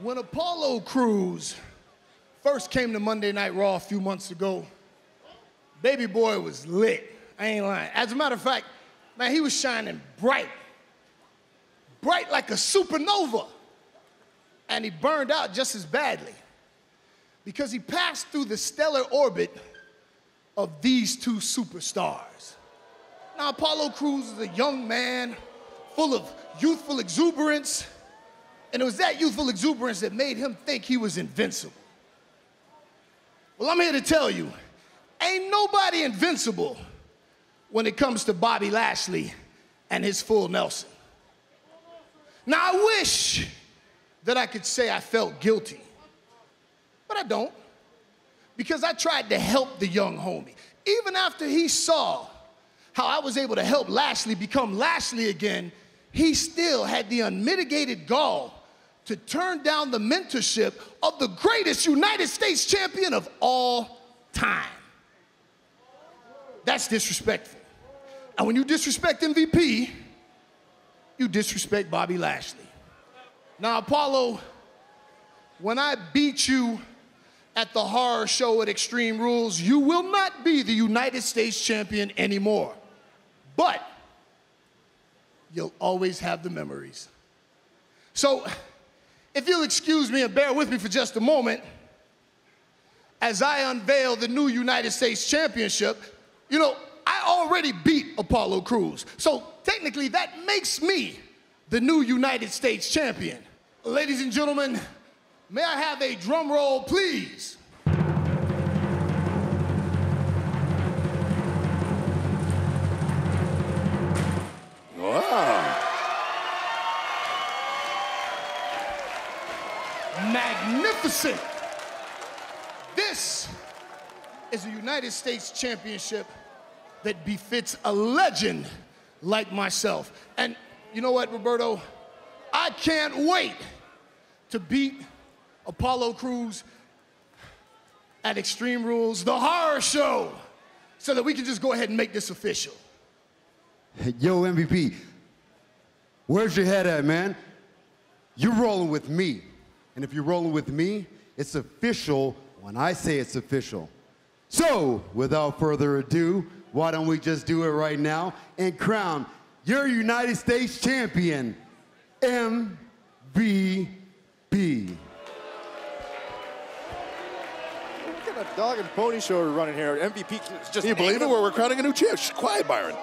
When Apollo Crews first came to Monday Night Raw a few months ago, Baby Boy was lit. I ain't lying. As a matter of fact, man, he was shining bright. Bright like a supernova. And he burned out just as badly because he passed through the stellar orbit of these two superstars. Now, Apollo Crews is a young man full of youthful exuberance, and it was that youthful exuberance that made him think he was invincible. Well, I'm here to tell you ain't nobody invincible when it comes to Bobby Lashley and his full Nelson. Now, I wish that I could say I felt guilty, but I don't because I tried to help the young homie. Even after he saw how I was able to help Lashley become Lashley again, he still had the unmitigated gall to turn down the mentorship of the greatest United States champion of all time. That's disrespectful. And when you disrespect MVP, you disrespect Bobby Lashley. Now, Apollo, when I beat you at the horror show at Extreme Rules, you will not be the United States champion anymore. But you'll always have the memories. So, if you'll excuse me and bear with me for just a moment, as I unveil the new United States Championship, you know, I already beat Apollo Crews. So, technically, that makes me the new United States Champion. Ladies and gentlemen, may I have a drum roll, please? Magnificent. This is a United States Championship that befits a legend like myself. And you know what, Roberto? I can't wait to beat Apollo Crews at Extreme Rules, the horror show, so that we can just go ahead and make this official. Yo, MVP, where's your head at, man? You're rolling with me. And if you're rolling with me, it's official when I say it's official. So, without further ado, why don't we just do it right now and crown your United States champion, MVP. What kind of dog and pony show are we running here? MVP just Can you believe it? hanging We're, we're crowning a new champ. Quiet, Byron.